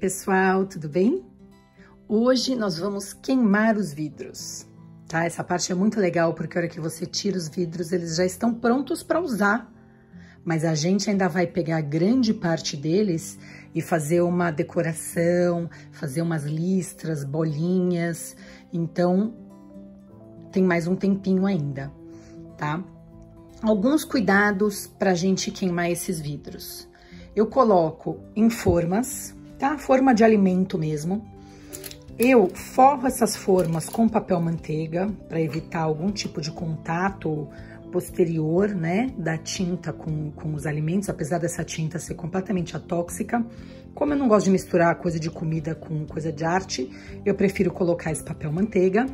Pessoal, tudo bem? Hoje nós vamos queimar os vidros, tá? Essa parte é muito legal porque a hora que você tira os vidros, eles já estão prontos para usar. Mas a gente ainda vai pegar grande parte deles e fazer uma decoração, fazer umas listras, bolinhas. Então, tem mais um tempinho ainda, tá? Alguns cuidados para a gente queimar esses vidros. Eu coloco em formas, tá? Forma de alimento mesmo. Eu forro essas formas com papel manteiga para evitar algum tipo de contato posterior, né, da tinta com, com os alimentos, apesar dessa tinta ser completamente atóxica. Como eu não gosto de misturar coisa de comida com coisa de arte, eu prefiro colocar esse papel manteiga.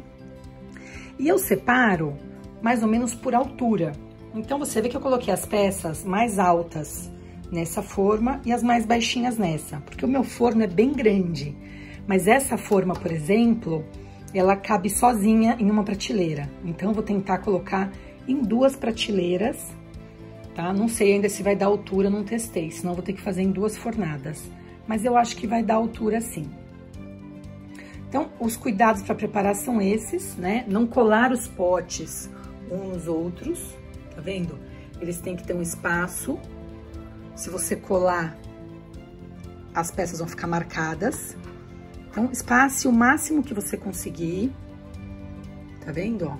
E eu separo mais ou menos por altura. Então, você vê que eu coloquei as peças mais altas nessa forma e as mais baixinhas nessa, porque o meu forno é bem grande. Mas essa forma, por exemplo, ela cabe sozinha em uma prateleira. Então, vou tentar colocar em duas prateleiras, tá? Não sei ainda se vai dar altura, não testei, senão vou ter que fazer em duas fornadas. Mas eu acho que vai dar altura sim. Então, os cuidados para preparar são esses, né? Não colar os potes uns nos outros, tá vendo? Eles têm que ter um espaço se você colar, as peças vão ficar marcadas. Então, espace o máximo que você conseguir. Tá vendo, ó?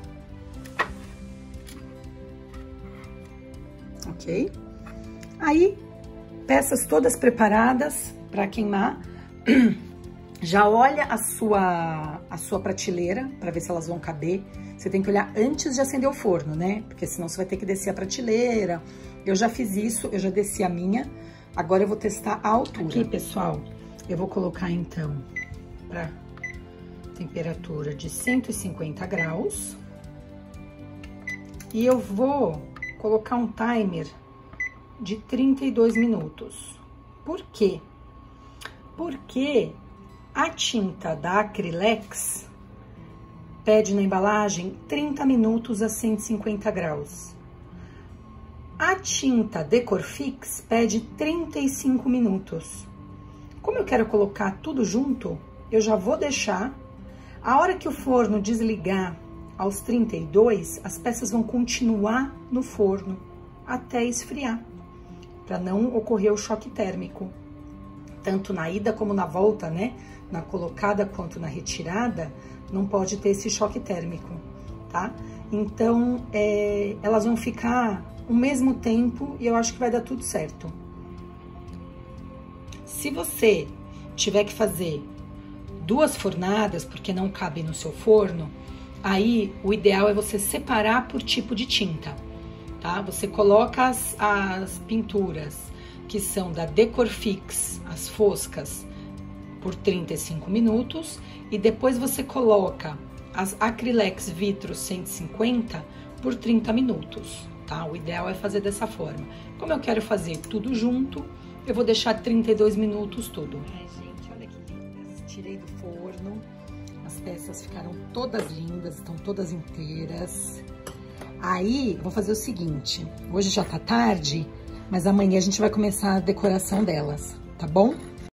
Ok? Aí, peças todas preparadas para queimar. Já olha a sua, a sua prateleira para ver se elas vão caber. Você tem que olhar antes de acender o forno, né? Porque senão você vai ter que descer a prateleira. Eu já fiz isso, eu já desci a minha. Agora eu vou testar a altura. Aqui, pessoal, eu vou colocar então para temperatura de 150 graus. E eu vou colocar um timer de 32 minutos. Por quê? Porque a tinta da Acrylex pede na embalagem 30 minutos a 150 graus. A tinta Decorfix pede 35 minutos. Como eu quero colocar tudo junto, eu já vou deixar. A hora que o forno desligar aos 32, as peças vão continuar no forno até esfriar, para não ocorrer o choque térmico tanto na ida como na volta, né? Na colocada quanto na retirada, não pode ter esse choque térmico, tá? Então, é, elas vão ficar o mesmo tempo e eu acho que vai dar tudo certo. Se você tiver que fazer duas fornadas, porque não cabe no seu forno, aí o ideal é você separar por tipo de tinta, tá? Você coloca as, as pinturas que são da Decorfix, as foscas, por 35 minutos e depois você coloca as Acrylex Vitro 150 por 30 minutos, tá? O ideal é fazer dessa forma. Como eu quero fazer tudo junto, eu vou deixar 32 minutos tudo. Ai, gente, olha que lindas. Tirei do forno, as peças ficaram todas lindas, estão todas inteiras. Aí, vou fazer o seguinte, hoje já tá tarde, mas amanhã a gente vai começar a decoração delas, tá bom?